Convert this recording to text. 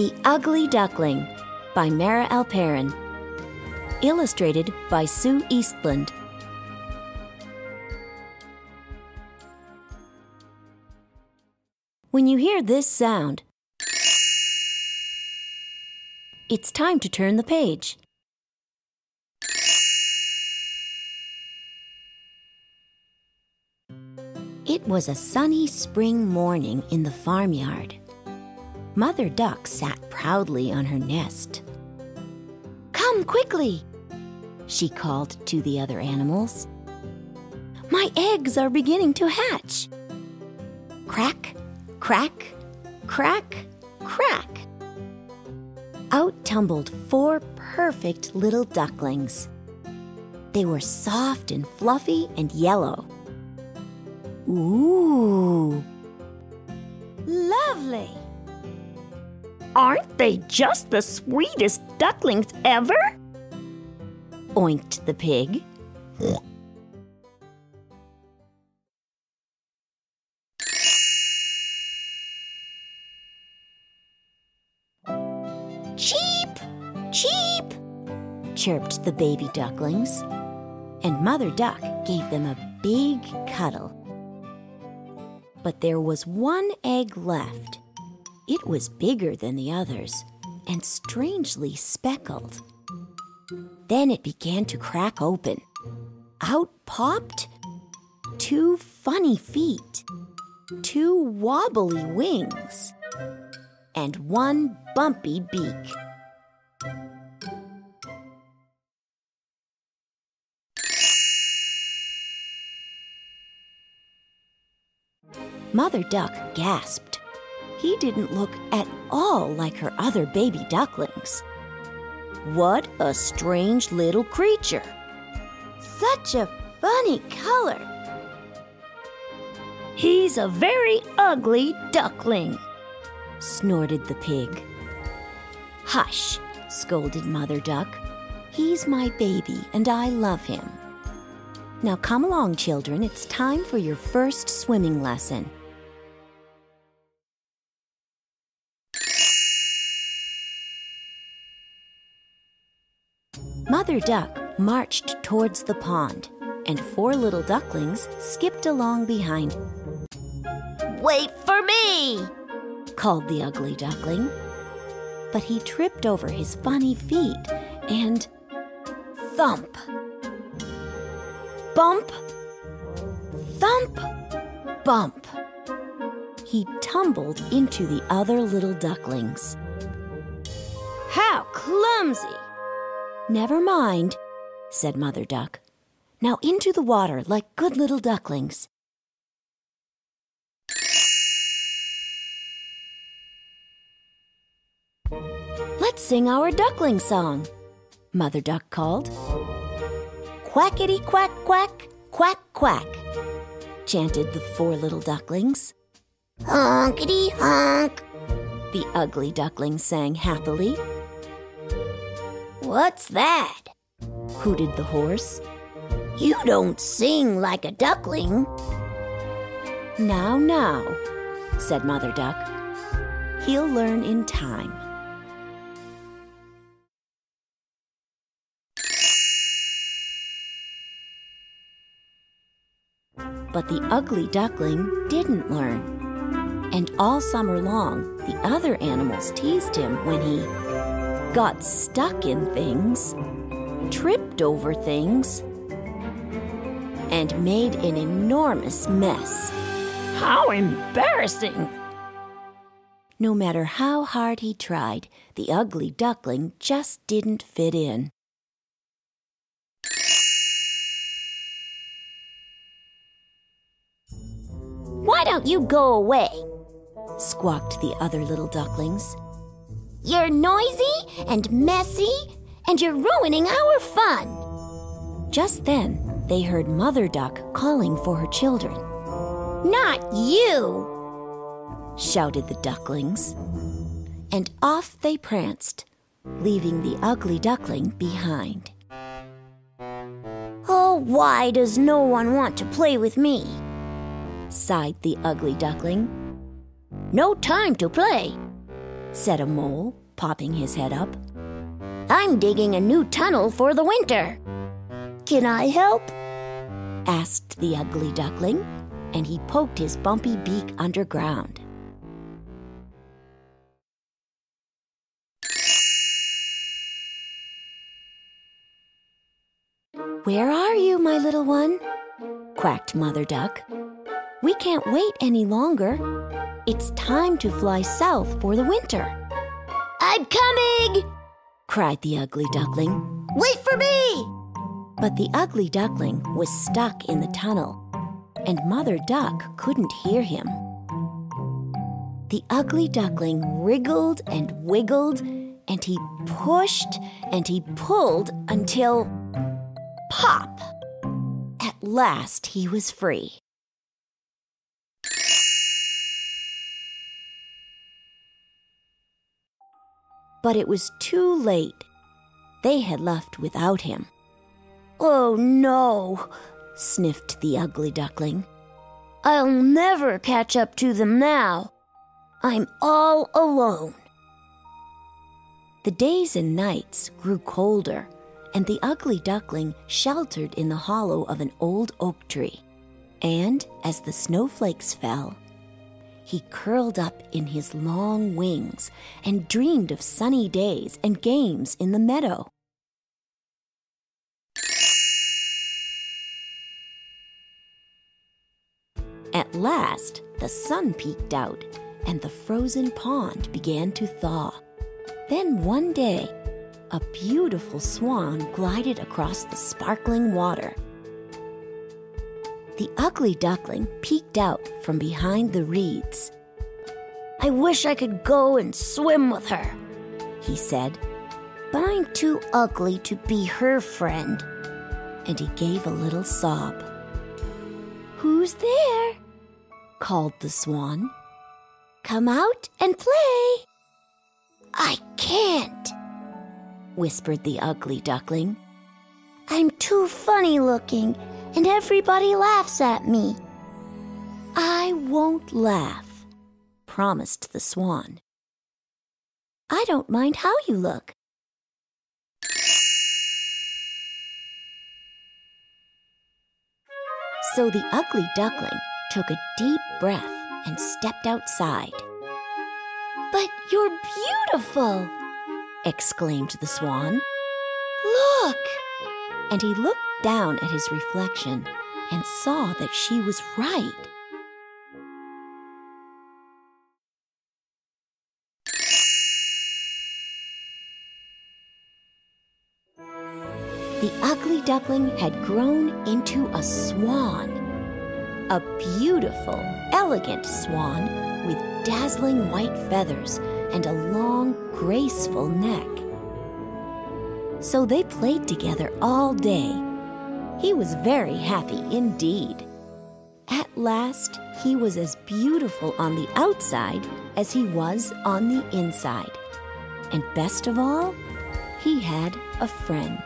The Ugly Duckling by Mara Alperin. Illustrated by Sue Eastland. When you hear this sound, it's time to turn the page. It was a sunny spring morning in the farmyard. Mother Duck sat proudly on her nest. Come quickly, she called to the other animals. My eggs are beginning to hatch. Crack, crack, crack, crack. Out tumbled four perfect little ducklings. They were soft and fluffy and yellow. Ooh! Lovely! Aren't they just the sweetest ducklings ever? Oinked the pig. Cheep! Cheep! chirped the baby ducklings. And Mother Duck gave them a big cuddle. But there was one egg left. It was bigger than the others and strangely speckled. Then it began to crack open. Out popped two funny feet, two wobbly wings, and one bumpy beak. Mother Duck gasped. He didn't look at all like her other baby ducklings. What a strange little creature! Such a funny color! He's a very ugly duckling, snorted the pig. Hush, scolded Mother Duck. He's my baby and I love him. Now come along, children. It's time for your first swimming lesson. Mother Duck marched towards the pond, and four little ducklings skipped along behind. Wait for me! called the ugly duckling. But he tripped over his funny feet and thump, bump, thump, bump. He tumbled into the other little ducklings. How clumsy! Never mind, said Mother Duck. Now into the water like good little ducklings. Let's sing our duckling song, Mother Duck called. Quackity quack quack, quack quack, chanted the four little ducklings. Honkity honk, the ugly duckling sang happily. What's that? hooted the horse. You don't sing like a duckling. Now, now, said Mother Duck. He'll learn in time. But the ugly duckling didn't learn. And all summer long, the other animals teased him when he got stuck in things, tripped over things, and made an enormous mess. How embarrassing! No matter how hard he tried, the ugly duckling just didn't fit in. Why don't you go away? squawked the other little ducklings. You're noisy and messy, and you're ruining our fun. Just then, they heard Mother Duck calling for her children. Not you! shouted the ducklings. And off they pranced, leaving the ugly duckling behind. Oh, why does no one want to play with me? sighed the ugly duckling. No time to play. Said a mole, popping his head up. I'm digging a new tunnel for the winter. Can I help? asked the ugly duckling, and he poked his bumpy beak underground. Where are you, my little one? quacked Mother Duck. We can't wait any longer. It's time to fly south for the winter. I'm coming! cried the ugly duckling. Wait for me! But the ugly duckling was stuck in the tunnel, and Mother Duck couldn't hear him. The ugly duckling wriggled and wiggled, and he pushed and he pulled until pop! At last he was free. But it was too late. They had left without him. Oh no, sniffed the ugly duckling. I'll never catch up to them now. I'm all alone. The days and nights grew colder, and the ugly duckling sheltered in the hollow of an old oak tree. And as the snowflakes fell, he curled up in his long wings and dreamed of sunny days and games in the meadow. At last, the sun peeked out and the frozen pond began to thaw. Then one day, a beautiful swan glided across the sparkling water. The ugly duckling peeked out from behind the reeds. I wish I could go and swim with her, he said. But I'm too ugly to be her friend. And he gave a little sob. Who's there? called the swan. Come out and play. I can't, whispered the ugly duckling. I'm too funny looking, and everybody laughs at me. I won't laugh, promised the swan. I don't mind how you look. So the ugly duckling took a deep breath and stepped outside. But you're beautiful, exclaimed the swan. Look! And he looked down at his reflection and saw that she was right. The ugly duckling had grown into a swan. A beautiful, elegant swan with dazzling white feathers and a long, graceful neck. So they played together all day. He was very happy indeed. At last, he was as beautiful on the outside as he was on the inside. And best of all, he had a friend.